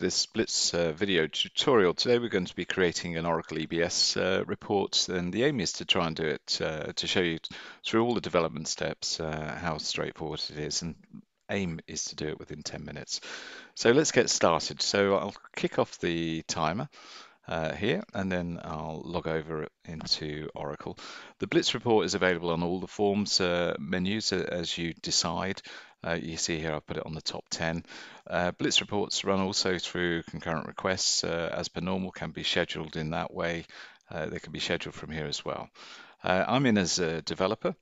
this Blitz uh, video tutorial. Today we're going to be creating an Oracle EBS uh, report and the aim is to try and do it uh, to show you through all the development steps uh, how straightforward it is and aim is to do it within 10 minutes. So let's get started. So I'll kick off the timer uh, here and then I'll log over into Oracle. The Blitz report is available on all the forms uh, menus as you decide. Uh, you see here I've put it on the top 10. Uh, Blitz reports run also through concurrent requests uh, as per normal, can be scheduled in that way. Uh, they can be scheduled from here as well. Uh, I'm in as a developer.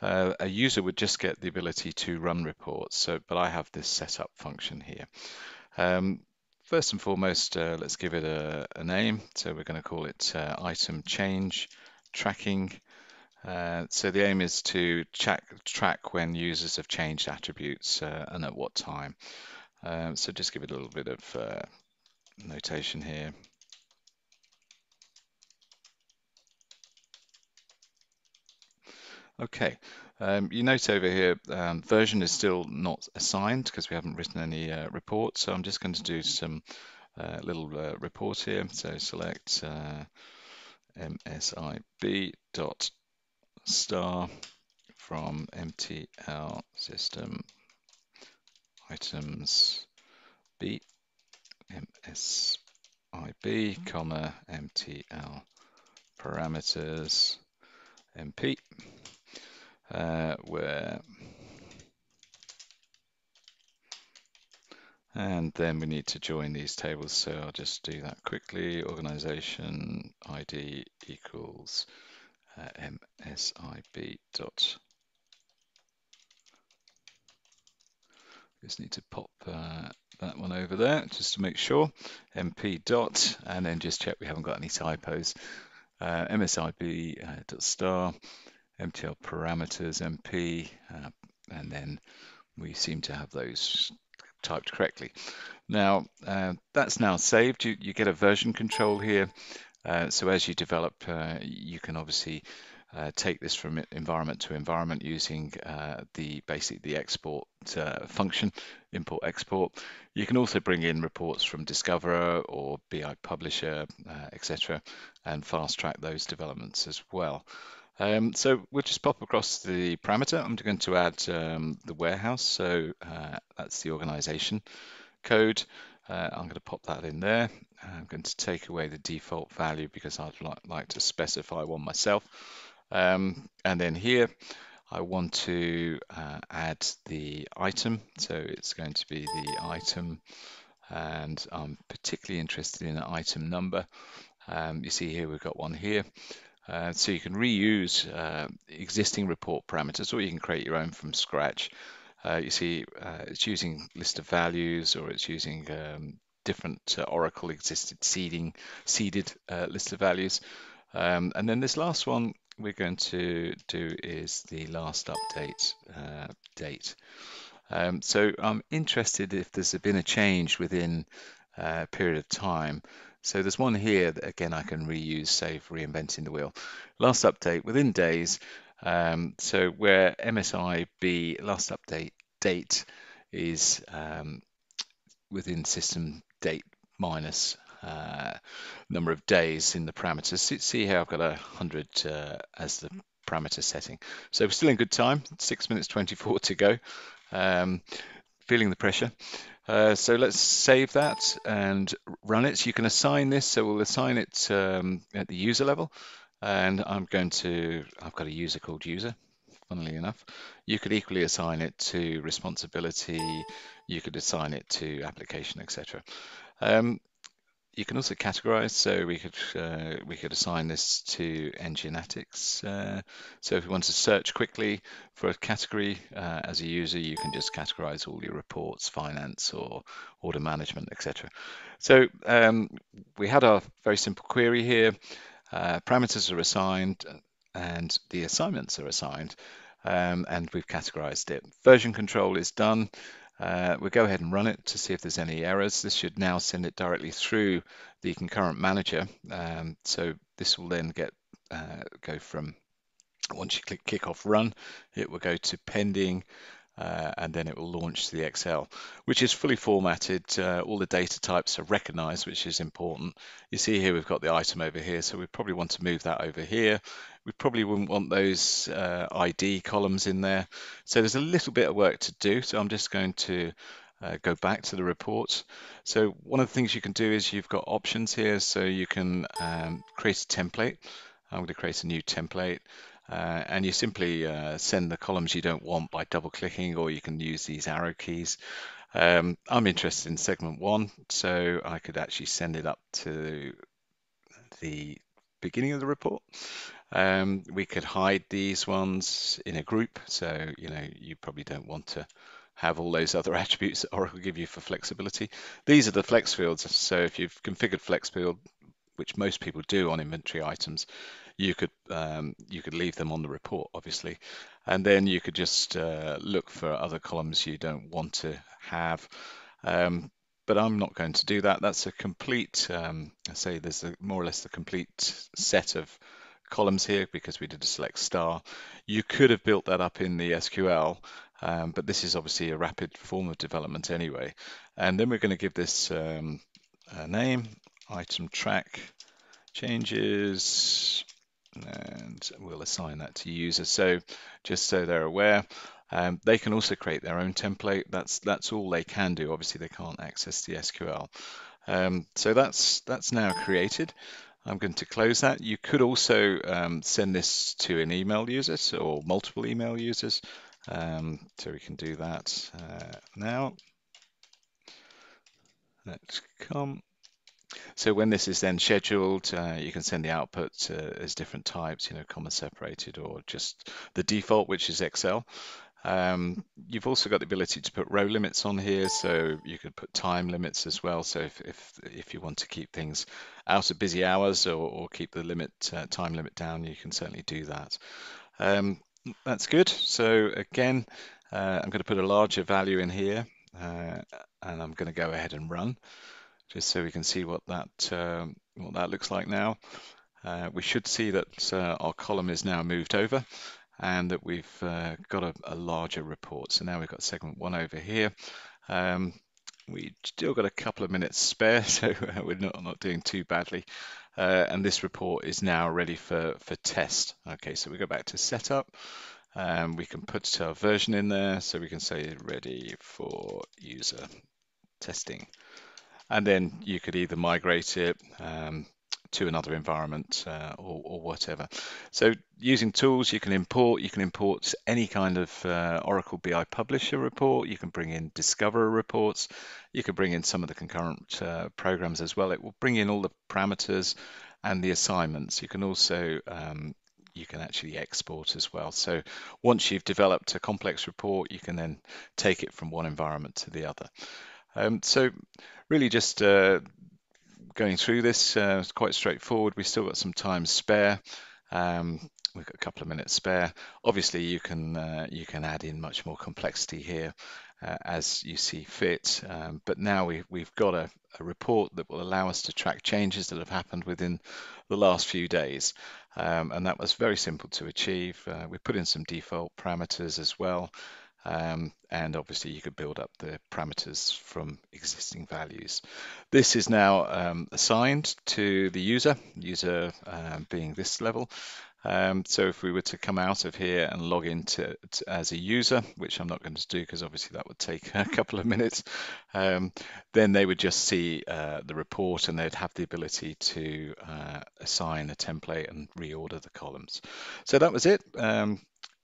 Uh, a user would just get the ability to run reports, so, but I have this setup function here. Um, first and foremost, let's give it a, a, name. So we're going to call it item change tracking uh, so the aim is to check, track when users have changed attributes uh, and at what time. Uh, so just give it a little bit of uh, notation here. Okay, um, you note over here um, version is still not assigned because we haven't written any uh, reports. So I'm just going to do some little report here. So select msib dot star from MTL system. Items B MSIB comma MTL parameters. MP uh, where? And then we need to join these tables so I'll just do that quickly. Organization ID equals uh, msib dot. Just need to pop uh, that one over there just to make sure. Mp dot and then just check we haven't got any typos. Uh, msib uh, dot star mtl parameters mp uh, and then we seem to have those typed correctly. Now uh, that's now saved. You, you get a version control here uh, so as you develop, uh, you can obviously uh, take this from environment to environment using uh, the basic the export uh, function, import export. You can also bring in reports from Discoverer or BI Publisher, etc., and fast track those developments as well. Um, so we'll just pop across the parameter. I'm going to add um, the warehouse, so that's the organization code. Uh, I'm going to pop that in there. I'm going to take away the default value because I'd li like to specify one myself. Um, and then here, I want to uh, add the item. So it's going to be the item and I'm particularly interested in an item number. Um, you see here we've got one here. Uh, so you can reuse uh, existing report parameters or you can create your own from scratch. Uh, you see uh, it's using list of values or it's using um, different uh, Oracle existed seeding seeded uh, list of values. Um, and then this last one we're going to do is the last update uh, date. Um, so I'm interested if there's been a change within uh, a period of time. So there's one here that again I can reuse, save reinventing the wheel. Last update within days, um, so where MSIB last update date is um, within system date minus uh, number of days in the parameters. See here I've got a hundred uh, as the parameter setting. So we're still in good time, six minutes 24 to go. Um, feeling the pressure. Uh, so let's save that and run it. So you can assign this. So we'll assign it um, at the user level and I'm going to, I've got a user called user, funnily enough. You could equally assign it to responsibility, you could assign it to application, etc. Um, you can also categorize, so we could uh, we could assign this to Enginatics. Uh, so if you want to search quickly for a category uh, as a user, you can just categorize all your reports, finance or order management, etc. So um, we had our very simple query here. Uh, parameters are assigned and the assignments are assigned um, and we've categorized it. Version control is done. Uh, we'll go ahead and run it to see if there's any errors. This should now send it directly through the concurrent manager. Um, so this will then get uh, go from once you click kick off run, it will go to pending uh, and then it will launch the Excel, which is fully formatted. Uh, all the data types are recognized, which is important. You see here we've got the item over here, so we probably want to move that over here. We probably wouldn't want those uh, ID columns in there. So there's a little bit of work to do. So I'm just going to uh, go back to the report. So one of the things you can do is you've got options here. So you can um, create a template. I'm going to create a new template. Uh, and you simply uh, send the columns you don't want by double clicking or you can use these arrow keys. Um, I'm interested in segment one, so I could actually send it up to the beginning of the report. Um, we could hide these ones in a group, so you know you probably don't want to have all those other attributes that Oracle give you for flexibility. These are the flex fields, so if you've configured flex field, which most people do on inventory items, you could um, you could leave them on the report, obviously, and then you could just uh, look for other columns you don't want to have. Um, but I'm not going to do that. That's a complete, um, I say there's a, more or less the complete set of columns here because we did a select star. You could have built that up in the SQL, um, but this is obviously a rapid form of development anyway. And then we're going to give this um, a name, item track changes, and we'll assign that to users. So just so they're aware, um, they can also create their own template. That's that's all they can do. Obviously, they can't access the SQL. Um, so that's that's now created. I'm going to close that. You could also um, send this to an email user or multiple email users. Um, so we can do that uh, now. Let's come so when this is then scheduled, uh, you can send the output uh, as different types, you know, comma separated or just the default, which is Excel. Um, you've also got the ability to put row limits on here, so you could put time limits as well. So if if, if you want to keep things out of busy hours or, or keep the limit uh, time limit down, you can certainly do that. Um, that's good. So again, uh, I'm going to put a larger value in here, uh, and I'm going to go ahead and run just so we can see what that um, what that looks like now. Uh, we should see that uh, our column is now moved over and that we've uh, got a, a, larger report. So now we've got segment one over here. Um, we still got a couple of minutes spare, so we're not, not doing too badly. Uh, and this report is now ready for, for test. Okay, so we go back to setup. Um, we can put our version in there, so we can say ready for user testing and then you could either migrate it um, to another environment uh, or, or, whatever. So using tools, you can import, you can import any kind of uh, Oracle BI Publisher report, you can bring in Discoverer reports, you can bring in some of the concurrent uh, programs as well. It will bring in all the parameters and the assignments. You can also um, you can actually export as well. So once you've developed a complex report, you can then take it from one environment to the other. Um, so really just uh, going through this, uh, it's quite straightforward. We've still got some time spare. Um, we've got a couple of minutes spare. Obviously, you can uh, you can add in much more complexity here uh, as you see fit. Um, but now we, we've got a, a, report that will allow us to track changes that have happened within the last few days. Um, and that was very simple to achieve. Uh, we put in some default parameters as well. Um, and obviously you could build up the parameters from existing values. This is now um, assigned to the user, user um, being this level. Um, so if we were to come out of here and log into as a user, which I'm not going to do because obviously that would take a couple of minutes, um, then they would just see uh, the report and they'd have the ability to uh, assign a template and reorder the columns. So that was it.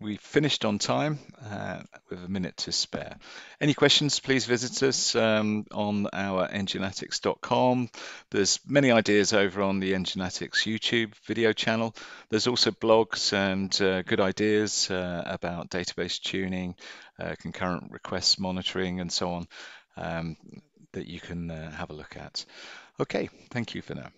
We finished on time uh, with a minute to spare. Any questions, please visit us um, on our enginatics.com. There's many ideas over on the Enginatics YouTube video channel. There's also blogs and uh, good ideas uh, about database tuning, uh, concurrent requests monitoring, and so on um, that you can uh, have a look at. Okay, thank you for now.